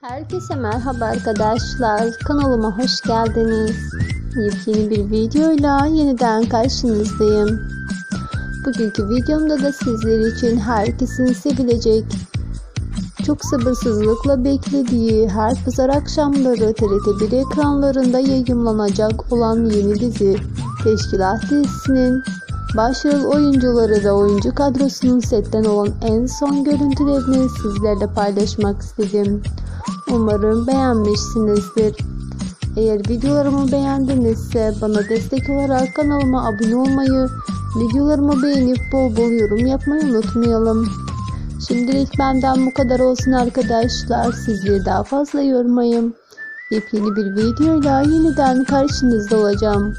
Herkese merhaba arkadaşlar. Kanalıma hoş geldiniz. Yepyeni bir videoyla yeniden karşınızdayım. Bugünkü videomda da sizler için herkesin sevilecek, çok sabırsızlıkla beklediği her pazar akşamları TRT 1 ekranlarında yayınlanacak olan yeni dizi Teşkilat dizisinin başrol oyuncuları ve oyuncu kadrosunun setten olan en son görüntülerini sizlerle paylaşmak istedim. Umarım beğenmişsinizdir. Eğer videolarımı beğendinizse bana destek olarak kanalıma abone olmayı, videolarımı beğenip bol bol yorum yapmayı unutmayalım. Şimdilik benden bu kadar olsun arkadaşlar. Sizleri daha fazla yormayayım. Yepyeni bir videoyla yeniden karşınızda olacağım.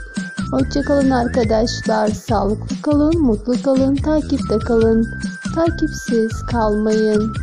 Hoşçakalın arkadaşlar. Sağlıklı kalın, mutlu kalın, takipte kalın. Takipsiz kalmayın.